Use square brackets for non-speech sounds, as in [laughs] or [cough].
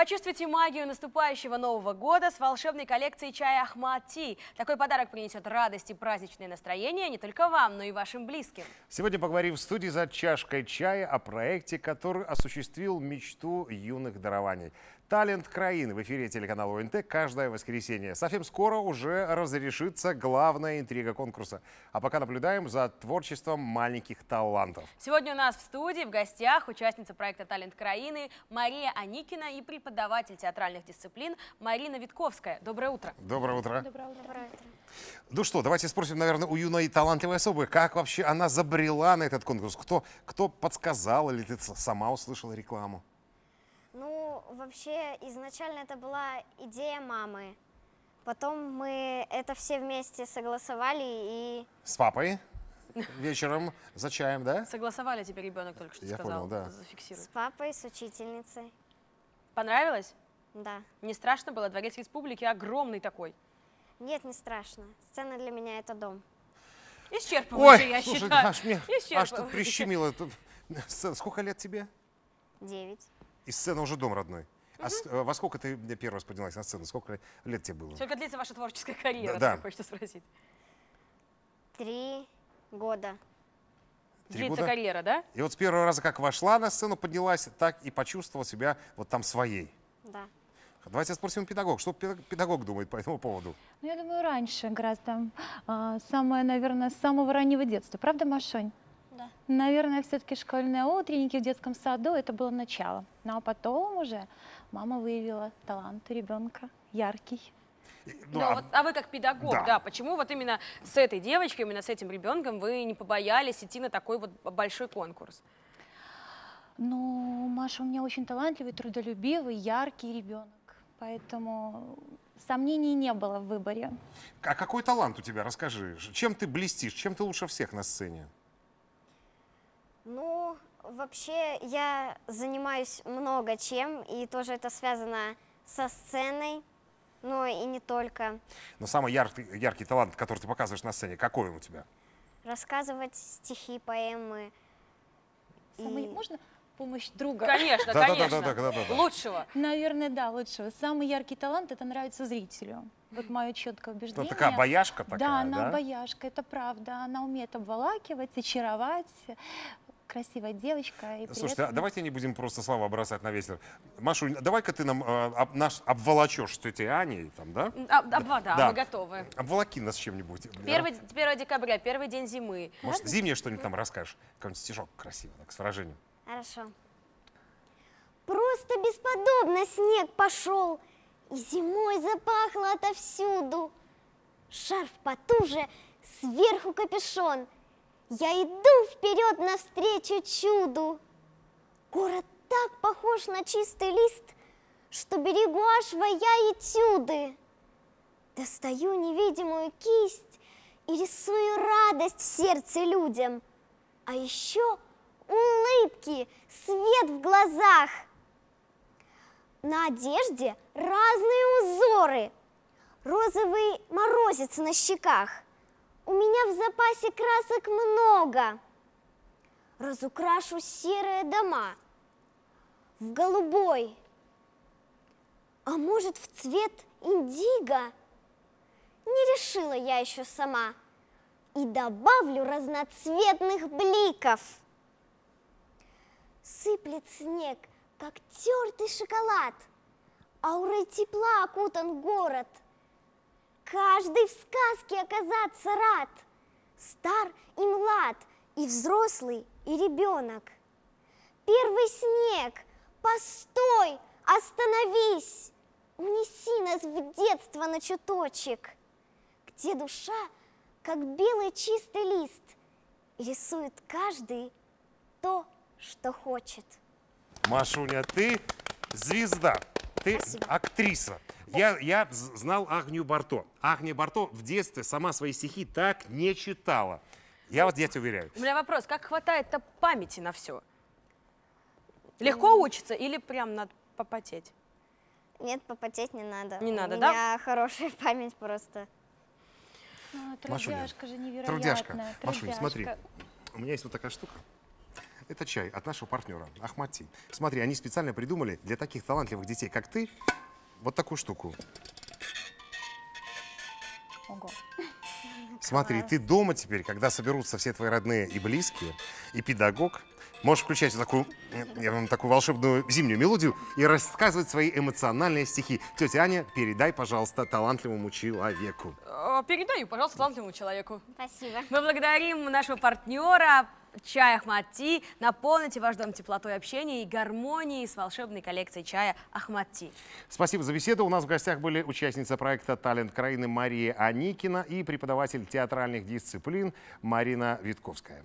Почувствуйте магию наступающего Нового года с волшебной коллекцией чая Ахмад Ти. Такой подарок принесет радость и праздничное настроение не только вам, но и вашим близким. Сегодня поговорим в студии за чашкой чая о проекте, который осуществил мечту юных дарований. Талент краин в эфире телеканала ОНТ каждое воскресенье. Совсем скоро уже разрешится главная интрига конкурса. А пока наблюдаем за творчеством маленьких талантов. Сегодня у нас в студии в гостях участница проекта «Талент краины» Мария Аникина и преподаватель театральных дисциплин Марина Витковская. Доброе утро. Доброе утро. Доброе утро. Доброе утро. Ну что, давайте спросим, наверное, у юной талантливой особы, как вообще она забрела на этот конкурс? Кто, кто подсказал или ты сама услышала рекламу? Ну, вообще, изначально это была идея мамы. Потом мы это все вместе согласовали и... С папой? Вечером за чаем, да? Согласовали тебе ребенок только что Я сказал. понял, да. Зафиксируй. С папой, с учительницей. Понравилось? Да. Не страшно было? Дворец республики огромный такой. Нет, не страшно. Сцена для меня это дом. Исчерпывающе, я слушай, считаю. аж, мне, аж тут Исчерпывающе. прищемило. Тут. [laughs] Сколько лет тебе? Девять. И сцена уже дом родной. А с- э, во сколько ты первый раз поднялась на сцену? Сколько лет тебе было? Сколько длится ваша творческая карьера, Да, да. хочется спросить. Три года. Три Длится года? карьера, да? И вот с первого раза, как вошла на сцену, поднялась, так и почувствовала себя вот там своей. Да. Давайте спросим педагог, что педаг- педагог думает по этому поводу. Ну, я думаю, раньше гораздо. А, самое, наверное, с самого раннего детства. Правда, Машонь? Наверное, все-таки школьные утренники в детском саду это было начало. Ну а потом уже мама выявила талант у ребенка яркий. Ну, а вот, а вы как педагог, Да. да. почему вот именно с этой девочкой, именно с этим ребенком вы не побоялись идти на такой вот большой конкурс? Ну, Маша у меня очень талантливый, трудолюбивый, яркий ребенок. Поэтому сомнений не было в выборе. а какой талант у тебя? Расскажи. Чем ты блестишь? Чем ты лучше всех на сцене? Ну, вообще, я занимаюсь много чем, и тоже это связано со сценой, но и не только. Но самый яркий, яркий талант, который ты показываешь на сцене, какой он у тебя? Рассказывать стихи, поэмы. Самый- И- Можно помощь друга? Конечно, Да-да-да, конечно. да-да-да-да-да. Лучшего. Наверное, да, лучшего. Самый яркий талант это нравится зрителю. Вот мое четкое убеждение. такая бояшка такая, да, она да? бояшка, это правда. Она умеет обволакивать, очаровать. Красивая девочка. И Слушайте, а этом- давайте не будем просто слова бросать на ветер. Машуль, давай-ка ты нам э, об- наш обволочешь с тетей Аней, там, да? А, а, да, да, Да. мы готовы. Обволоки нас чем-нибудь. Первый, 1 декабря, первый день зимы. Может, зимнее что-нибудь там расскажешь? Какой-нибудь стишок красивый, так, с выражением. Хорошо. Просто бесподобно снег пошел, и зимой запахло отовсюду. Шарф потуже, сверху капюшон. Я иду вперед навстречу чуду. Город так похож на чистый лист, что берегу аж воя этюды. Достаю невидимую кисть и рисую радость в сердце людям. А еще улыбки, свет в глазах. На одежде разные узоры. Розовый морозец на щеках. У меня в запасе красок много. Разукрашу серые дома. В голубой. А может, в цвет индиго? Не решила я еще сама. И добавлю разноцветных бликов. Сыплет снег, как тертый шоколад. Аурой тепла окутан город. Каждый в сказке оказаться рад. Стар и млад, и взрослый, и ребенок. Первый снег, постой, остановись. Унеси нас в детство на чуточек, где душа, как белый чистый лист, рисует каждый то, что хочет. Машуня, ты звезда, ты Спасибо. актриса. Я, я знал Агнию Барто. Агния Барто в детстве сама свои стихи так не читала. Я вот я тебе уверяю. У меня вопрос, как хватает-то памяти на все? Легко учиться или прям надо попотеть? Нет, попотеть не надо. Не надо, У да? меня хорошая память просто. Ну, Машуня, трудяжка же невероятная. Трудяшка. Машуня, трудяжка. смотри. У меня есть вот такая штука. Это чай от нашего партнера Ахмати. Смотри, они специально придумали для таких талантливых детей, как ты, вот такую штуку. Ого. Смотри, ты дома теперь, когда соберутся все твои родные и близкие, и педагог, можешь включать вот такую, э, я вам такую волшебную зимнюю мелодию и рассказывать свои эмоциональные стихи. Тетя Аня, передай, пожалуйста, талантливому человеку. Передаю, пожалуйста, талантливому человеку. Спасибо. Мы благодарим нашего партнера чай Ахмати. Наполните ваш дом теплотой общения и гармонией с волшебной коллекцией чая Ахмати. Спасибо за беседу. У нас в гостях были участница проекта «Талент Краины» Мария Аникина и преподаватель театральных дисциплин Марина Витковская.